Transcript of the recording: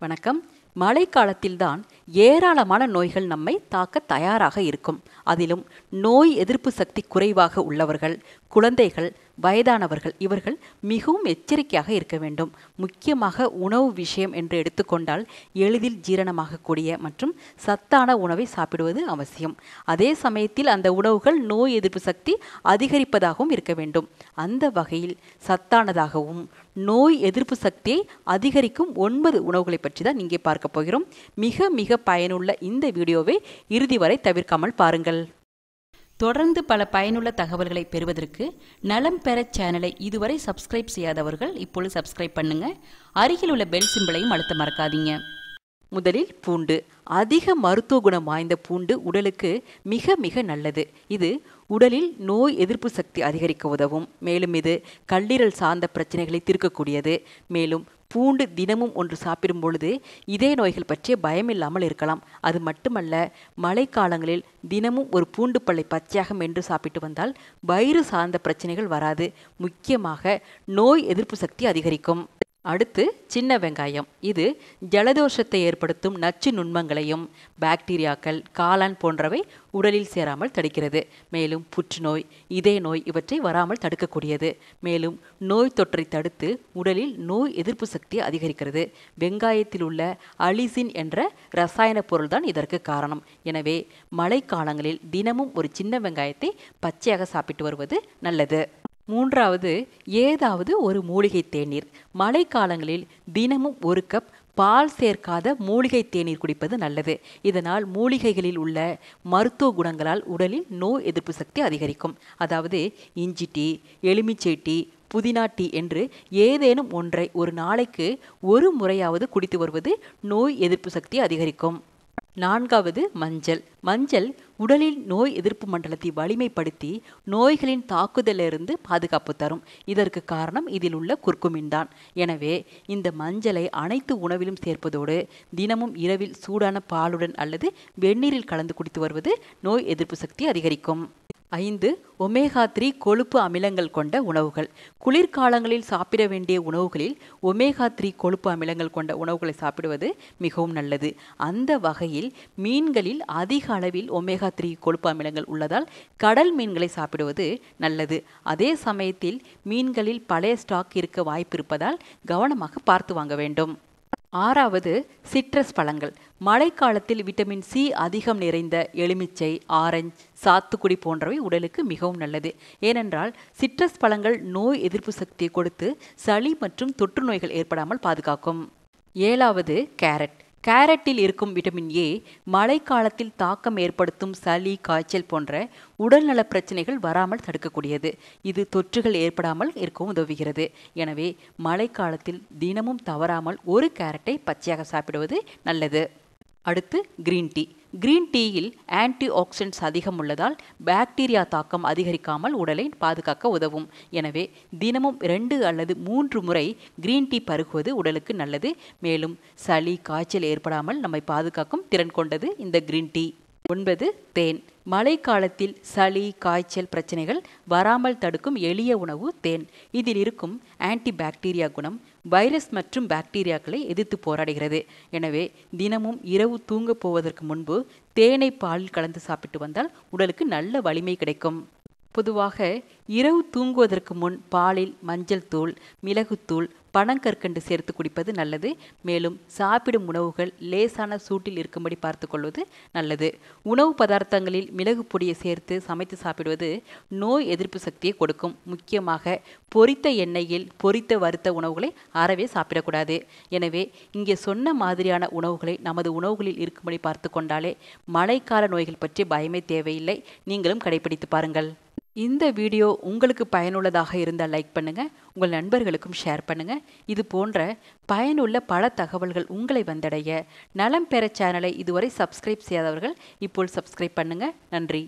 வணக்கம். மழைக்காலத்தில்தான் ஏராளமான நோய்கள் நம்மை தாக்க தயாராக இருக்கும். அதிலும் நோய் எதிர்ப்பு சக்தி குறைவாக உள்ளவர்கள் குழந்தைகள் வயதானவர்கள் இவர்கள் மிகவும் எச்சரிக்கையாக இருக்க வேண்டும். முக்கியமாக உணவு விஷயம் என்று எடுத்துக்கொண்டால் எளிதில் ஜீரணமாகக்கூடிய மற்றும் சத்தான உணவை சாப்பிடுவது அவசியம். அதே சமயத்தில் அந்த உணவுகள் நோய் எதிர்ப்பு சக்தி அதிகரிப்பதாகவும் இருக்க வேண்டும். அந்த வகையில் சத்தானதாகவும் நோய் எதிர்ப்பு சக்தியை அதிகரிக்கும் ஒன்பது உணவுகளை பற்றி தான் இங்கே பார்க்க போகிறோம். மிக மிக பயனுள்ள இந்த வீடியோவை இறுதி வரை தவிர்க்காமல் பாருங்கள். தொடர்ந்து பல பயனுள்ள தகவல்களை பெறுவதற்கு நலம் பெற சேனலை இதுவரை சப்ஸ்கிரைப் செய்யாதவர்கள் இப்பொழுது சப்ஸ்கிரைப் பண்ணுங்க. அருகில் உள்ள பெல் சிம்பிளையும் அழுத்த மறக்காதீங்க. முதலில் பூண்டு. அதிக மருத்துவ குணம் வாய்ந்த பூண்டு உடலுக்கு மிக மிக நல்லது. இது உடலில் நோய் எதிர்ப்பு சக்தி அதிகரிக்க உதவும். மேலும் இது கல்லீரல் சார்ந்த பிரச்சனைகளை தீர்க்கக்கூடியது. மேலும் பூண்டு தினமும் ஒன்று சாப்பிடும் பொழுது இதய நோய்கள் பற்றிய பயம் இல்லாமல் இருக்கலாம். அது மட்டுமல்ல மழைக்காலங்களில் தினமும் ஒரு பூண்டு பல்லை பச்சையாக மென்று சாப்பிட்டு வந்தால் வயிறு சார்ந்த பிரச்சனைகள் வராது. முக்கியமாக நோய் எதிர்ப்பு சக்தி அதிகரிக்கும். அடுத்து சின்ன வெங்காயம். இது ஜலதோஷத்தை ஏற்படுத்தும் நச்சு நுண்மங்களையும் பாக்டீரியாக்கள் காளான் போன்றவை உடலில் சேராமல் தடுக்கிறது. மேலும் புற்றுநோய் இதய நோய் இவற்றை வராமல் தடுக்கக்கூடியது. மேலும் நோய் தொற்றை தடுத்து உடலில் நோய் எதிர்ப்பு சக்தியை அதிகரிக்கிறது. வெங்காயத்தில் உள்ள அலிசின் என்ற ரசாயன பொருள்தான் இதற்கு காரணம். எனவே மழைக்காலங்களில் தினமும் ஒரு சின்ன வெங்காயத்தை பச்சையாக சாப்பிட்டு வருவது நல்லது. மூன்றாவது ஏதாவது ஒரு மூலிகை தேநீர். மழைக்காலங்களில் தினமும் ஒரு கப் பால் சேர்க்காத மூலிகை தேநீர் குடிப்பது நல்லது. இதனால் மூலிகைகளில் உள்ள மருத்துவ குணங்களால் உடலில் நோய் எதிர்ப்பு சக்தி அதிகரிக்கும். அதாவது இஞ்சி டீ எலுமிச்சை டீ புதினா டீ என்று ஏதேனும் ஒன்றை ஒரு நாளைக்கு ஒரு முறையாவது குடித்து வருவது நோய் எதிர்ப்பு சக்தி அதிகரிக்கும். நான்காவது மஞ்சள். மஞ்சள் உடலில் நோய் எதிர்ப்பு மண்டலத்தை வலிமைப்படுத்தி நோய்களின் தாக்குதலிருந்து பாதுகாப்பு தரும். இதற்கு காரணம் இதில் உள்ள குர்குமின் தான். எனவே இந்த மஞ்சளை அனைத்து உணவிலும் சேர்ப்பதோடு தினமும் இரவில் சூடான பாலுடன் அல்லது வெந்நீரில் கலந்து குடித்து வருவது நோய் எதிர்ப்பு சக்தி அதிகரிக்கும். ஐந்து ஒமேகா த்ரீ கொழுப்பு அமிலங்கள் கொண்ட உணவுகள். குளிர்காலங்களில் சாப்பிட வேண்டிய உணவுகளில் ஒமேகா த்ரீ கொழுப்பு அமிலங்கள் கொண்ட உணவுகளை சாப்பிடுவது மிகவும் நல்லது. அந்த வகையில் மீன்களில் அதிக அளவில் ஒமேகா த்ரீ கொழுப்பு அமிலங்கள் உள்ளதால் கடல் மீன்களை சாப்பிடுவது நல்லது. அதே சமயத்தில் மீன்களில் பழைய ஸ்டாக் இருக்க வாய்ப்பு இருப்பதால் கவனமாக பார்த்து வாங்க வேண்டும். ஆறாவது சிட்ரஸ் பழங்கள். மழைக்காலத்தில் விட்டமின் சி அதிகம் நிறைந்த எலுமிச்சை ஆரஞ்சு சாத்துக்குடி போன்றவை உடலுக்கு மிகவும் நல்லது. ஏனென்றால் சிட்ரஸ் பழங்கள் நோய் எதிர்ப்பு சக்தியை கொடுத்து சளி மற்றும் தொற்று நோய்கள் ஏற்படாமல் பாதுகாக்கும். ஏழாவது கேரட். கேரட்டில் இருக்கும் விட்டமின் ஏ மழைக்காலத்தில் தாக்கம் ஏற்படுத்தும் சளி காய்ச்சல் போன்ற உடல்நல பிரச்சனைகள் வராமல் தடுக்கக்கூடியது. இது தொற்றுகள் ஏற்படாமல் இருக்கவும் உதவுகிறது. எனவே மழைக்காலத்தில் தினமும் தவறாமல் ஒரு கேரட்டை பச்சையாக சாப்பிடுவது நல்லது. அடுத்து கிரீன் டீ கிரீன் டீயில் ஆன்டி ஆக்சிடென்ட்ஸ் அதிகம் உள்ளதால் பாக்டீரியா தாக்கம் அதிகரிக்காமல் உடலை பாதுகாக்க உதவும். எனவே தினமும் ரெண்டு அல்லது மூன்று முறை கிரீன் டீ பருகுவது உடலுக்கு நல்லது. மேலும் சளி காய்ச்சல் ஏற்படாமல் நம்மை பாதுகாக்கும் திறன் கொண்டது இந்த கிரீன் டீ ஒன்பது தேன். மழைக்காலத்தில் சளி காய்ச்சல் பிரச்சனைகள் வராமல் தடுக்கும் எளிய உணவு தேன். இதில் இருக்கும் ஆன்டி பாக்டீரியா குணம் வைரஸ் மற்றும் பாக்டீரியாக்களை எதிர்த்து போராடுகிறது. எனவே தினமும் இரவு தூங்க போவதற்கு முன்பு தேனை பாலில் கலந்து சாப்பிட்டு வந்தால் உடலுக்கு நல்ல வலிமை கிடைக்கும். பொதுவாக இரவு தூங்குவதற்கு முன் பாலில் மஞ்சள் தூள் மிளகுத்தூள் பனங்கற்கண்டு சேர்த்து குடிப்பது நல்லது. மேலும் சாப்பிடும் உணவுகள் லேசான சூட்டில் இருக்கும்படி பார்த்துக்கொள்வது நல்லது. உணவு பதார்த்தங்களில் மிளகு பொடியை சேர்த்து சமைத்து சாப்பிடுவது நோய் எதிர்ப்பு சக்தியை கொடுக்கும். முக்கியமாக பொரித்த எண்ணெயில் பொரித்த வறுத்த உணவுகளை அறவே சாப்பிடக்கூடாது. எனவே இங்கே சொன்ன மாதிரியான உணவுகளை நமது உணவுகளில் இருக்கும்படி பார்த்து கொண்டாலே மழைக்கால நோய்கள் பற்றி பயமே தேவையில்லை. நீங்களும் கடைபிடித்து பாருங்கள். இந்த வீடியோ உங்களுக்கு பயனுள்ளதாக இருந்தால் லைக் பண்ணுங்க உங்கள் நண்பர்களுக்கும் ஷேர் பண்ணுங்க. இது போன்ற பயனுள்ள பல தகவல்கள் உங்களை வந்தடைய. நலம் பெற சேனலை இதுவரை சப்ஸ்கிரைப் செய்யாதவர்கள் இப்போ சப்ஸ்கிரைப் பண்ணுங்க. நன்றி.